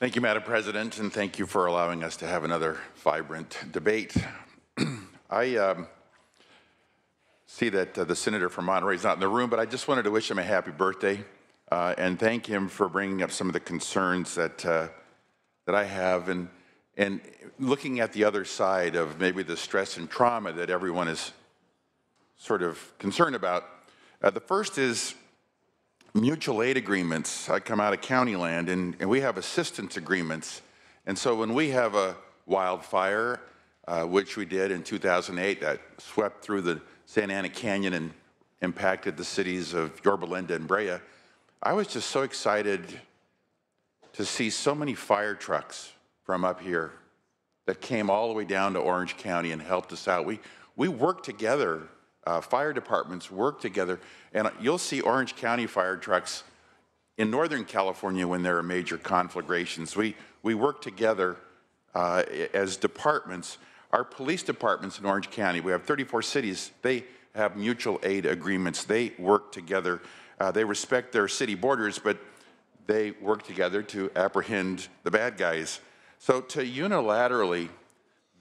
Thank you, Madam President, and thank you for allowing us to have another vibrant debate. I um, see that uh, the senator from Monterey is not in the room, but I just wanted to wish him a happy birthday uh, and thank him for bringing up some of the concerns that uh, that I have and and looking at the other side of maybe the stress and trauma that everyone is sort of concerned about. Uh, the first is mutual aid agreements. I come out of county land, and, and we have assistance agreements. And so when we have a wildfire, uh, which we did in 2008, that swept through the Santa Ana Canyon and impacted the cities of Yorba Linda and Brea, I was just so excited to see so many fire trucks from up here that came all the way down to Orange County and helped us out. We, we worked together uh, fire departments work together. And you'll see Orange County fire trucks in Northern California when there are major conflagrations. We, we work together uh, as departments. Our police departments in Orange County, we have 34 cities, they have mutual aid agreements. They work together. Uh, they respect their city borders, but they work together to apprehend the bad guys. So to unilaterally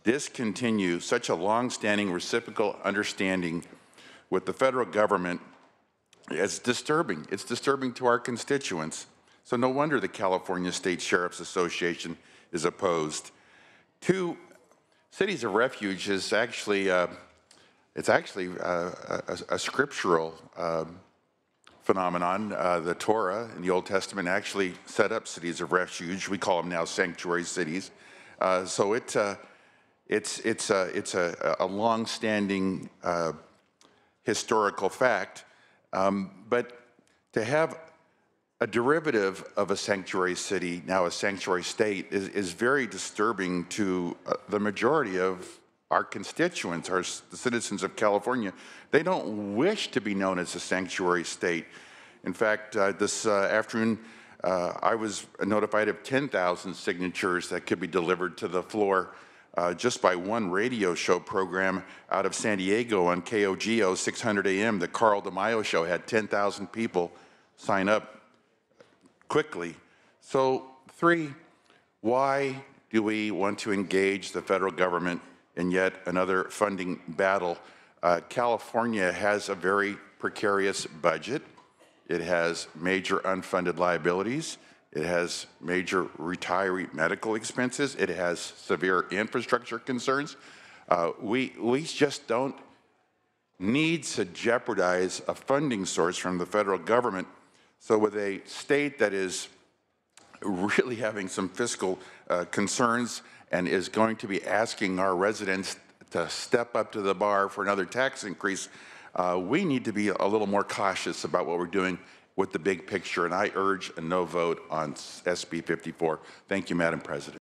discontinue such a long-standing reciprocal understanding with the federal government is disturbing. It's disturbing to our constituents. So no wonder the California State Sheriff's Association is opposed. Two cities of refuge is actually uh, it's actually uh, a, a, scriptural um, phenomenon. Uh, the Torah in the Old Testament actually set up cities of refuge. We call them now sanctuary cities. Uh, so it uh, it's, it's a, it's a, a long-standing uh, historical fact. Um, but to have a derivative of a sanctuary city, now a sanctuary state, is, is very disturbing to uh, the majority of our constituents, our the citizens of California. They don't wish to be known as a sanctuary state. In fact, uh, this uh, afternoon, uh, I was notified of 10,000 signatures that could be delivered to the floor uh, just by one radio show program out of San Diego on KOGO 600 AM. The Carl DeMaio show had 10,000 people sign up quickly. So, three, why do we want to engage the federal government in yet another funding battle? Uh, California has a very precarious budget. It has major unfunded liabilities. It has major retiree medical expenses. It has severe infrastructure concerns. Uh, we, we just don't need to jeopardize a funding source from the federal government. So with a state that is really having some fiscal uh, concerns and is going to be asking our residents to step up to the bar for another tax increase, uh, we need to be a little more cautious about what we're doing with the big picture, and I urge a no vote on SB 54. Thank you, Madam President.